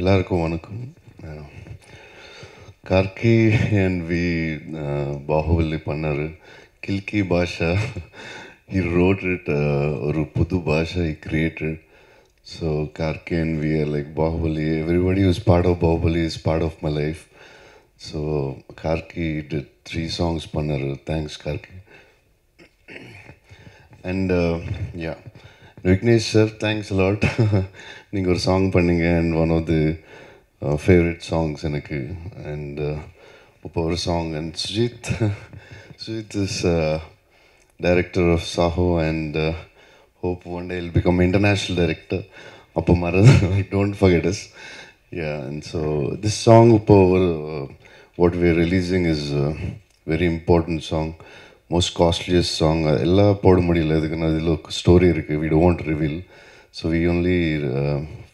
எல்லாருக்கும் வணக்கம் Gargi and we Baahubali பண்ணார் கில்கி பாஷா he wrote it uh, or Pudu he created. So Karky and we are like Bahubali. Everybody who's part of Bahubali is part of my life. So Karky did three songs Pannaru. Thanks Karky. And uh, yeah. Vignesh sir thanks lot நீங்கள் ஒரு song பண்ணீங்க and one of the favourite songs எனக்கு and இப்போ ஒரு song and Sujeeth Sujeeth is director of Saaho and hope one day will become international director அப்போ மறது don't forget is yeah and so this song இப்போ ஒரு what we releasing is very important song most costliest song எல்லாம் போட முடியல. இதுக்கு அதில் story இருக்குது we don't reveal so we only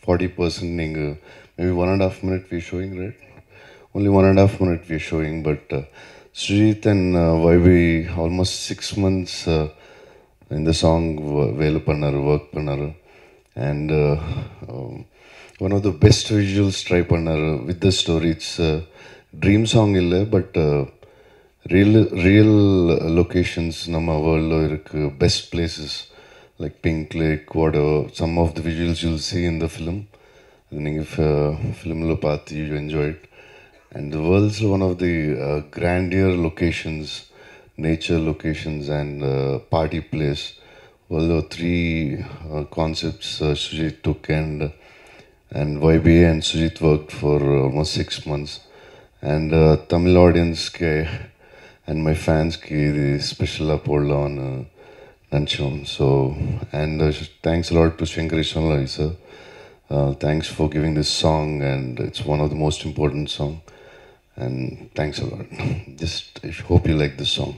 forty percent நீங்கள் maybe one and half minute we showing right only one and half minute we showing but showing and வைபி almost six months இந்த song வேலை பண்ணார் work பண்ணார். And one of the best visuals try பண்ணார் with the story it's dream song இல்லை but real real locations நம்ம வேர்ல்டில் இருக்குது best places like pink lakh what some of the visuals you'll see in the film அது நீங்கள் ஃபிலிமில் பார்த்து you enjoy it and the world's one of the uh, grandeur locations, nature locations, and uh, party place. Well, there were three uh, concepts uh, Sujit took, and and YBA and Sujit worked for almost six months. And uh, Tamil audience ke, and my fans ki special uphold on uh, Nancham. So, and uh, thanks a lot to Shankari Sonalai, sir. Uh, thanks for giving this song, and it's one of the most important song and thanks a lot. Just hope you like this song.